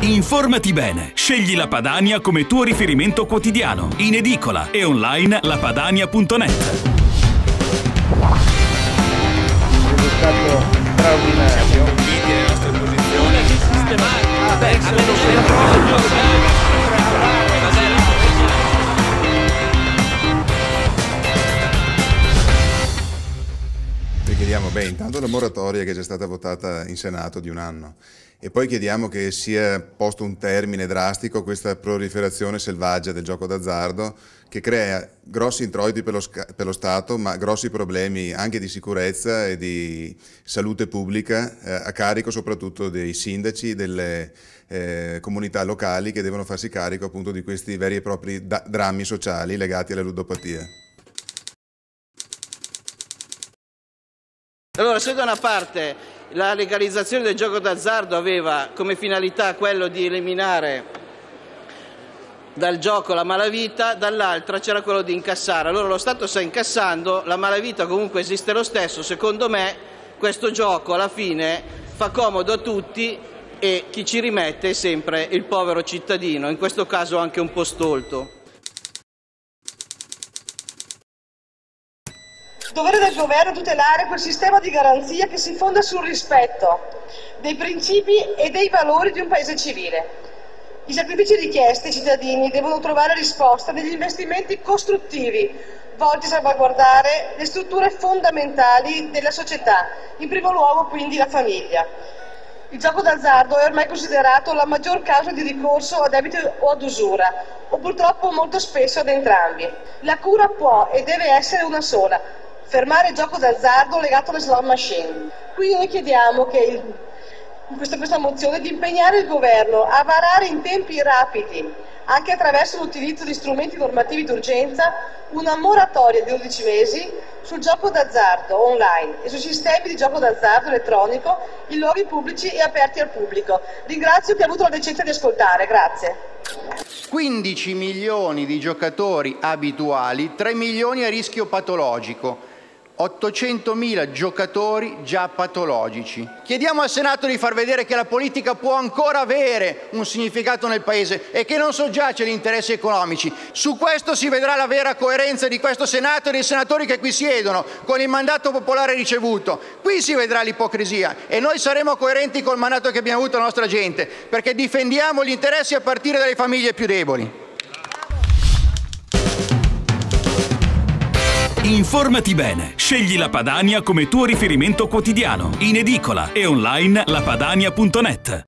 Informati bene. Scegli la Padania come tuo riferimento quotidiano. In edicola e online lapadania.net. chiediamo, beh, intanto la moratoria che è già stata votata in Senato di un anno e poi chiediamo che sia posto un termine drastico a questa proliferazione selvaggia del gioco d'azzardo che crea grossi introiti per lo, per lo Stato ma grossi problemi anche di sicurezza e di salute pubblica eh, a carico soprattutto dei sindaci, delle eh, comunità locali che devono farsi carico appunto di questi veri e propri drammi sociali legati alla ludopatia. Allora, se da una parte la legalizzazione del gioco d'azzardo aveva come finalità quello di eliminare dal gioco la malavita, dall'altra c'era quello di incassare. Allora lo Stato sta incassando, la malavita comunque esiste lo stesso. Secondo me questo gioco alla fine fa comodo a tutti e chi ci rimette è sempre il povero cittadino, in questo caso anche un po' stolto. Dovere del governo tutelare quel sistema di garanzia che si fonda sul rispetto dei principi e dei valori di un paese civile. I sacrifici richiesti ai cittadini devono trovare risposta negli investimenti costruttivi volti a salvaguardare le strutture fondamentali della società, in primo luogo quindi la famiglia. Il gioco d'azzardo è ormai considerato la maggior causa di ricorso a debito o ad usura, o purtroppo molto spesso ad entrambi. La cura può e deve essere una sola, fermare il gioco d'azzardo legato alle slot machine. Quindi noi chiediamo che il- questa, questa mozione di impegnare il governo a varare in tempi rapidi, anche attraverso l'utilizzo di strumenti normativi d'urgenza, una moratoria di 12 mesi sul gioco d'azzardo online e sui sistemi di gioco d'azzardo elettronico in luoghi pubblici e aperti al pubblico. Ringrazio chi ha avuto la decenza di ascoltare, grazie. 15 milioni di giocatori abituali, 3 milioni a rischio patologico, 800 mila giocatori già patologici. Chiediamo al Senato di far vedere che la politica può ancora avere un significato nel Paese e che non soggiace agli interessi economici. Su questo si vedrà la vera coerenza di questo Senato e dei senatori che qui siedono, con il mandato popolare ricevuto. Qui si vedrà l'ipocrisia e noi saremo coerenti col mandato che abbiamo avuto la nostra gente, perché difendiamo gli interessi a partire dalle famiglie più deboli. Informati bene. Scegli la Padania come tuo riferimento quotidiano. In edicola e online lapadania.net.